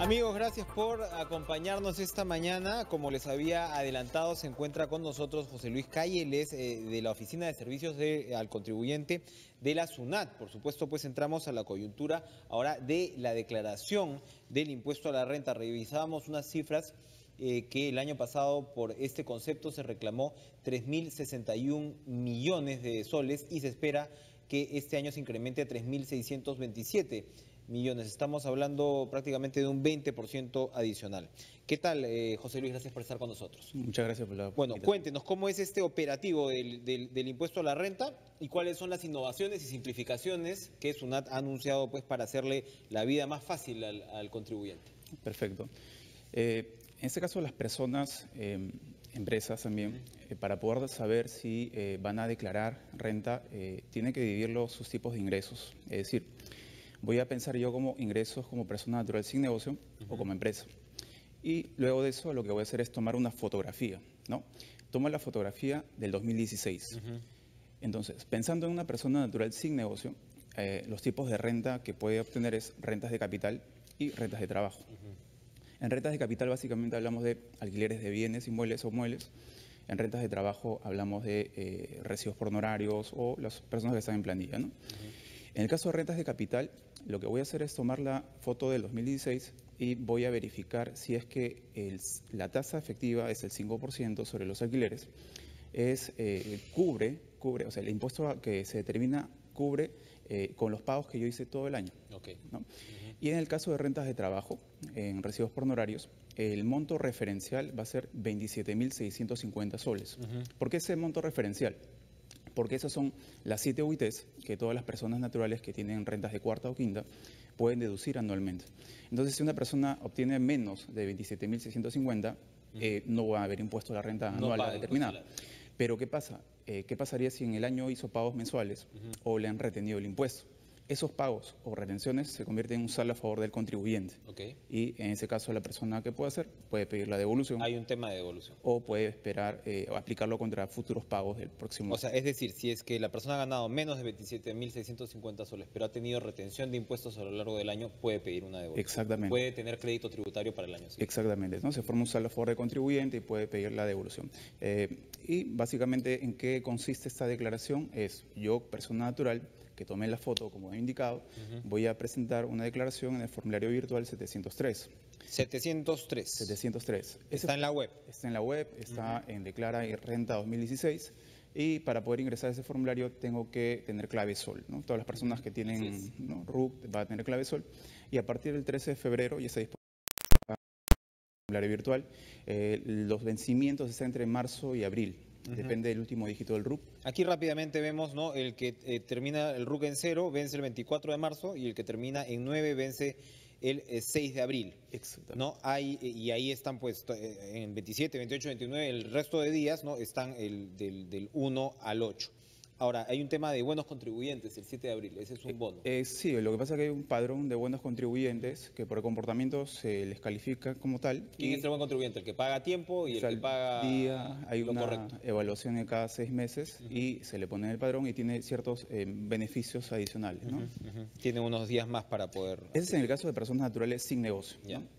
Amigos, gracias por acompañarnos esta mañana. Como les había adelantado, se encuentra con nosotros José Luis Cayeles eh, de la Oficina de Servicios al Contribuyente de la SUNAT. Por supuesto, pues entramos a la coyuntura ahora de la declaración del impuesto a la renta. Revisábamos unas cifras eh, que el año pasado por este concepto se reclamó 3.061 millones de soles y se espera que este año se incremente a 3.627 millones. Estamos hablando prácticamente de un 20% adicional. ¿Qué tal, eh, José Luis? Gracias por estar con nosotros. Muchas gracias por la Bueno, cuéntenos cómo es este operativo del, del- del impuesto a la renta y cuáles son las innovaciones y simplificaciones que SUNAT ha anunciado pues, para hacerle la vida más fácil al, al contribuyente. Perfecto. Eh, en este caso, las personas, eh, empresas también, eh, para poder saber si van a declarar renta, tienen que dividirlo sus tipos de ingresos. Es decir, voy a pensar yo como ingresos como persona natural sin negocio o como empresa. Y luego de eso, lo que voy a hacer es tomar una fotografía, ¿no? Tomo la fotografía del 2016. Entonces, pensando en una persona natural sin negocio, eh, los tipos de renta que puede obtener es rentas de capital y rentas de trabajo. En rentas de capital básicamente hablamos de alquileres de bienes, inmuebles o muebles. En rentas de trabajo hablamos de eh, recibos por honorarios o las personas que están en planilla. ¿no? En el caso de rentas de capital, lo que voy a hacer es tomar la foto del 2016 y voy a verificar si es que el- la tasa efectiva es el 5% sobre los alquileres, es, eh, cubre, cubre, o sea, el impuesto que se determina cubre eh, con los pagos que yo hice todo el año. Ok. ¿no? Y en el caso de rentas de trabajo, en recibos por honorarios, el monto referencial va a ser 27.650 soles. ¿Por qué ese monto referencial? Porque esas son las siete UITs que todas las personas naturales que tienen rentas de cuarta o quinta pueden deducir anualmente. Entonces, si una persona obtiene menos de 27.650, eh, no va a haber impuesto a la renta anual determinada. Pero ¿qué pasa? Eh, ¿Qué pasaría si en el año hizo pagos mensuales o le han retenido el impuesto? Esos pagos o retenciones se convierten en un saldo a favor del contribuyente. Ok. Y en ese caso la persona que puede hacer puede pedir la devolución Hay un tema de devolución. o puede esperar eh, o aplicarlo contra futuros pagos del próximo O sea, es decir, si es que la persona ha ganado menos de 27.650 soles, pero ha tenido retención de impuestos a lo largo del año, puede pedir una devolución. Exactamente. Puede tener crédito tributario para el año siguiente. Exactamente, ¿no? Se forma un saldo a favor del contribuyente y puede pedir la devolución. Eh, y básicamente, ¿en qué consiste esta declaración? Es yo, persona natural, que tomé la foto como he indicado, voy a presentar una declaración en el formulario virtual 703. 703. 703. Ese Está en la web. Está en la web, está en Declara y Renta 2016. Y para poder ingresar a ese formulario tengo que tener clave SOL. ¿no? Todas las personas que tienen ¿no? RUC van a tener clave SOL. Y a partir del 13 de febrero ya está disponible el formulario virtual. Eh, los vencimientos están entre marzo y abril. Depende del último dígito del RUC. Aquí rápidamente vemos, ¿no? El que eh, termina el RUC en cero vence el 24 de marzo y el que termina en 9 vence el eh, 6 de abril. Exacto. ¿no? Hay, y ahí están pues eh, en 27, 28, 29, el resto de días, ¿no? Están el, del, del 1 al 8. Ahora, hay un tema de buenos contribuyentes, el 7 de abril, ese es un bono. Eh, sí, lo que pasa es que hay un padrón de buenos contribuyentes que por el comportamiento se les califica como tal. ¿Quién y- es el buen contribuyente? El que paga tiempo y el O sea, que paga día, hay lo una correcto. evaluación de cada seis meses y se le pone en el padrón y tiene ciertos eh, beneficios adicionales. ¿no? Tiene unos días más para poder... Ese es en el caso de personas naturales sin negocio.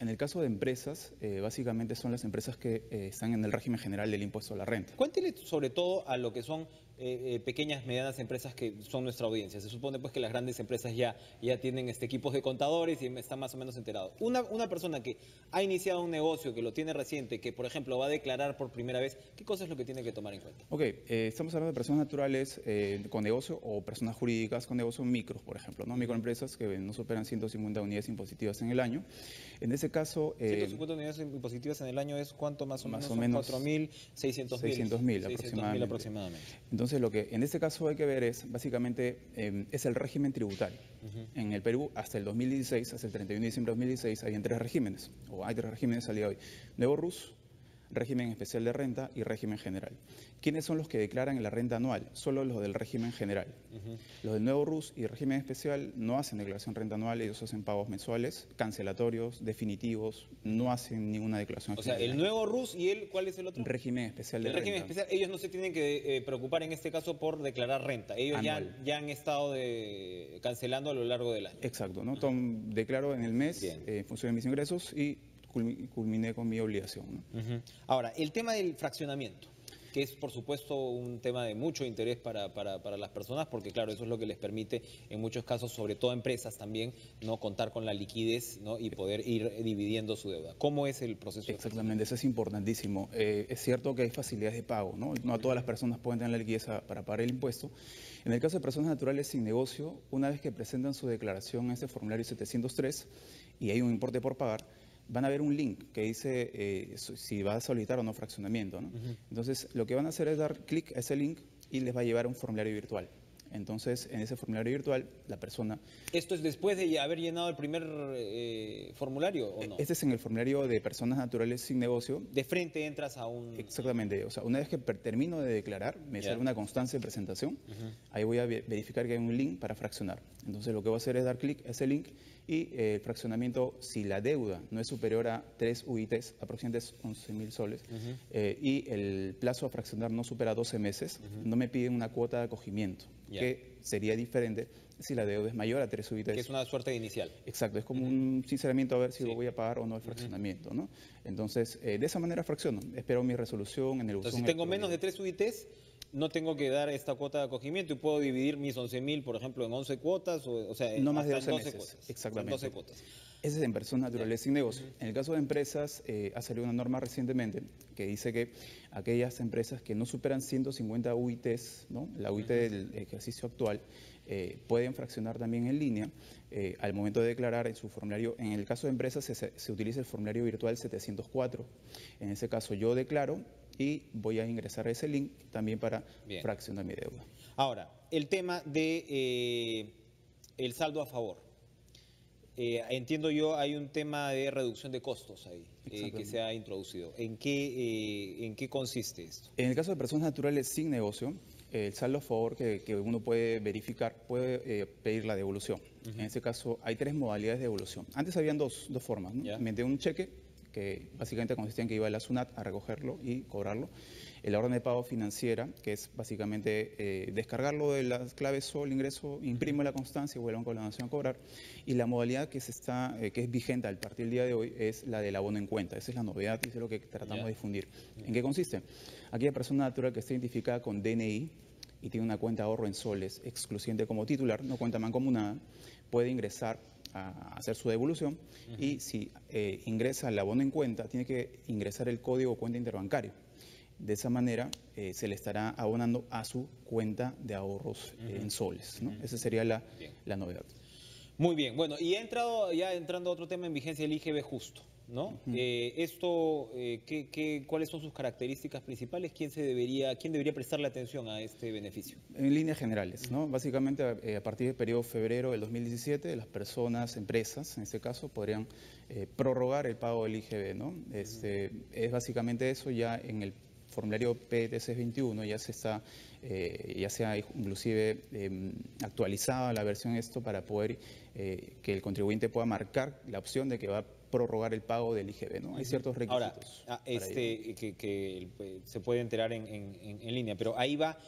En el caso de empresas, eh, básicamente son las empresas que eh, están en el régimen general del impuesto a la renta. Cuéntele sobre todo a lo que son eh, eh, pequeñas, medianas empresas que son nuestra audiencia. Se supone pues que las grandes empresas ya, ya tienen este, equipos de contadores y están más o menos enterados. Una, una persona que ha iniciado un negocio, que lo tiene reciente, que por ejemplo va a declarar por primera vez, ¿qué cosa es lo que tiene que tomar en cuenta? Ok, eh, estamos hablando de personas naturales eh, con negocio o personas jurídicas con negocio micros, por ejemplo, ¿no? microempresas que no superan 150 unidades impositivas en el año. En ese caso, eh, 150 unidades impositivas en el año es cuánto más o más menos? o menos 4.000, 600.000. 600.000 600.000 aproximadamente. aproximadamente. Entonces, lo que en este caso hay que ver es, básicamente, eh, es el régimen tributario. En el Perú, hasta el 2016, hasta el 31 de diciembre de 2016, habían tres regímenes, o hay tres regímenes al día de hoy. Nuevo RUS, régimen especial de renta y régimen general. ¿Quiénes son los que declaran la renta anual? Solo los del régimen general. Los del nuevo RUS y régimen especial no hacen declaración de renta anual, ellos hacen pagos mensuales, cancelatorios, definitivos, no hacen ninguna declaración. O sea, el nuevo RUS y el, ¿cuál es el otro? Régimen especial de el régimen especial, ellos no se tienen que eh, preocupar en este caso por declarar renta. Ellos ya, ya, han estado de, cancelando a lo largo del año. Exacto, ¿no? declaro en el mes eh, en función de mis ingresos y culminé con mi obligación. Ahora, el tema del fraccionamiento que es por supuesto un tema de mucho interés para, para, las personas, porque claro, eso es lo que les permite en muchos casos, sobre todo empresas también, no contar con la liquidez ¿no? y poder ir dividiendo su deuda. ¿Cómo es el proceso? Exactamente, eso es importantísimo. Eh, es cierto que hay facilidades de pago, ¿no? no a todas las personas pueden tener la liquidez para pagar el impuesto. En el caso de personas naturales sin negocio, una vez que presentan su declaración en este formulario 703 y hay un importe por pagar, van a ver un link que dice eh, si va a solicitar o no fraccionamiento. ¿no? Entonces, lo que van a hacer es dar clic a ese link y les va a llevar a un formulario virtual. Entonces, en ese formulario virtual, la persona... ¿Esto es después de haber llenado el primer eh, formulario o no? Este es en el formulario de personas naturales sin negocio. De frente entras a un... Exactamente. O sea, una vez que termino de declarar, me sale una constancia de presentación. Ahí voy a verificar que hay un link para fraccionar. Entonces, lo que voy a hacer es dar clic a ese link y eh, el fraccionamiento, si la deuda no es superior a 3 UITs, aproximadamente 11 mil soles, eh, y el plazo a fraccionar no supera 12 meses, no me piden una cuota de acogimiento que sería diferente si la deuda es mayor a tres UITs. Que es una suerte inicial. Exacto, es como un sinceramiento a ver si lo voy a pagar o no el fraccionamiento. ¿no? Entonces, eh, de esa manera fracciono. Espero mi resolución en el Entonces, si tengo menos de tres UITs, no tengo que dar esta cuota de acogimiento y puedo dividir mis 11.000, por ejemplo, en 11 cuotas, o, sea, no más de 12, meses, cuotas. Exactamente. 12 cuotas. Ese es en personas naturales sin negocio. En el caso de empresas, eh, ha salido una norma recientemente que dice que aquellas empresas que no superan 150 UITs, ¿no? la UIT del ejercicio actual, eh, pueden fraccionar también en línea. Eh, al momento de declarar en su formulario, en el caso de empresas se, se utiliza el formulario virtual 704. En ese caso yo declaro y voy a ingresar ese link también para fraccionar mi deuda. Ahora, el tema de eh, el saldo a favor. Eh, entiendo yo, hay un tema de reducción de costos ahí eh, que se ha introducido. ¿En qué, ¿En qué consiste esto? En el caso de personas naturales sin negocio, el saldo a favor que, uno puede verificar puede pedir la devolución. En este caso, hay tres modalidades de devolución. Antes habían dos, dos formas. ¿no? Mediante un cheque que básicamente consistía en que iba a la SUNAT a recogerlo y cobrarlo. El orden de pago financiera, que es básicamente eh, descargarlo de las claves SOL, ingreso, imprimo la constancia y vuelvo de la Nación a cobrar. Y la modalidad que, se está, eh, que es vigente al partir del día de hoy es la del abono en cuenta. Esa es la novedad y es lo que tratamos de difundir. ¿En qué consiste? Aquella persona natural que esté identificada con DNI y tiene una cuenta de ahorro en soles exclusivamente como titular, no cuenta mancomunada, puede ingresar a hacer su devolución y si eh, ingresa el abono en cuenta, tiene que ingresar el código cuenta interbancario. De esa manera eh, se le estará abonando a su cuenta de ahorros en soles. Esa sería la, la, novedad. Muy bien, bueno, y ha entrado, ya entrando a otro tema en vigencia, el IGB justo. ¿No? Eh, esto, eh, ¿qué, cuáles son sus características principales? ¿Quién, se debería, ¿Quién debería prestarle atención a este beneficio? En líneas generales, ¿no? Básicamente, eh, a partir del periodo febrero del 2017, las personas, empresas, en este caso, podrían prorrogar el pago del IGB, ¿no? Este, Es básicamente eso ya en el formulario PTC 21 ya se está, ya se ha inclusive em, actualizado la versión esto para poder que el contribuyente pueda marcar la opción de que va a prorrogar el pago del IGB, ¿no? Hay ciertos requisitos. Ahora, ah, este, que, pues, se puede enterar en, línea, pero ahí va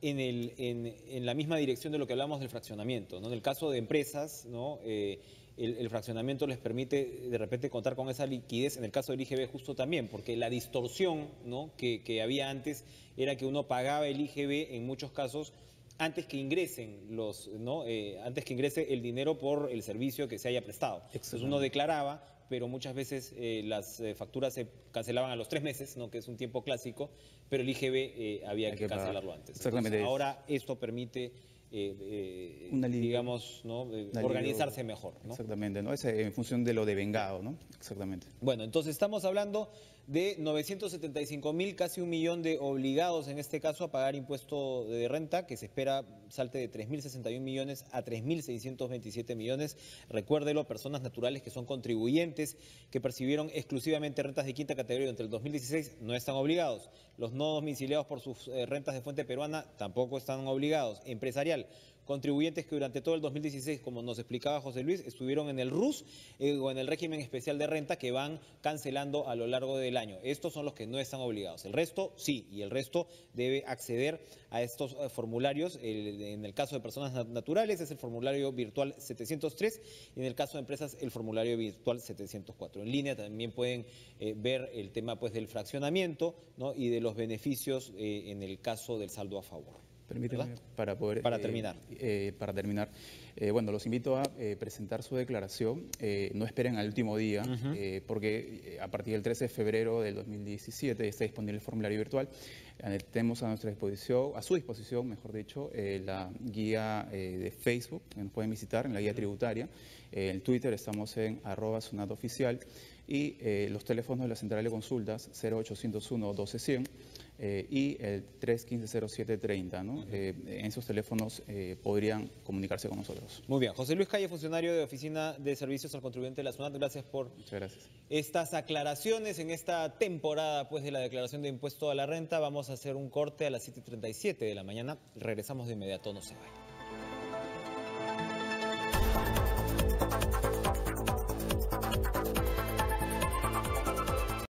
en, el, en, la misma dirección de lo que hablamos del fraccionamiento, ¿no? En el caso de empresas, ¿no? Eh, el, fraccionamiento les permite de repente contar con esa liquidez, en el caso del IGB justo también, porque la distorsión ¿no? que, había antes era que uno pagaba el IGB en muchos casos antes que ingresen los, ¿no? Eh, antes que ingrese el dinero por el servicio que se haya prestado. Entonces uno declaraba pero muchas veces eh, las eh, facturas se cancelaban a los tres meses, ¿no? que es un tiempo clásico, pero el IGB eh, había que, cancelarlo antes. Exactamente. ahora esto permite, digamos, ¿no? organizarse mejor. Exactamente, ¿no? es en función de lo devengado, ¿no? Exactamente. Bueno, entonces estamos hablando de 975 mil, casi un millón de obligados en este caso a pagar impuesto de renta, que se espera salte de 3.061 millones a 3.627 millones. Recuérdelo, personas naturales que son contribuyentes, que percibieron exclusivamente rentas de quinta categoría entre el 2016, no están obligados. Los no domiciliados por sus eh, rentas de fuente peruana tampoco están obligados. Empresarial, contribuyentes que durante todo el 2016, como nos explicaba José Luis, estuvieron en el RUS eh, o en el régimen especial de renta que van cancelando a lo largo del año. Estos son los que no están obligados. El resto sí, y el resto debe acceder a estos eh, formularios. en el caso de personas naturales es el formulario virtual 703 y en el caso de empresas el formulario virtual 704. En línea también pueden eh, ver el tema pues, del fraccionamiento y de los beneficios en el caso del saldo a favor. Permíteme, para poder... Para eh, terminar. Eh, para terminar. Eh, bueno, los invito a presentar su declaración. no esperen al último día, porque a partir del 13 de febrero del 2017 está disponible el formulario virtual. tenemos a nuestra disposición, a su disposición, mejor dicho, la guía de Facebook, que nos pueden visitar, en la guía tributaria. en Twitter estamos en arroba oficial y los teléfonos de la central de consultas 0801 12100 eh, y el 315-0730. ¿no? Eh, en esos teléfonos eh, podrían comunicarse con nosotros. Muy bien. José Luis Calle, funcionario de Oficina de Servicios al Contribuyente de la SUNAT, gracias por gracias. estas aclaraciones en esta temporada pues, de la declaración de impuesto a la renta. Vamos a hacer un corte a las 7.37 de la mañana. Regresamos de inmediato, no se vayan.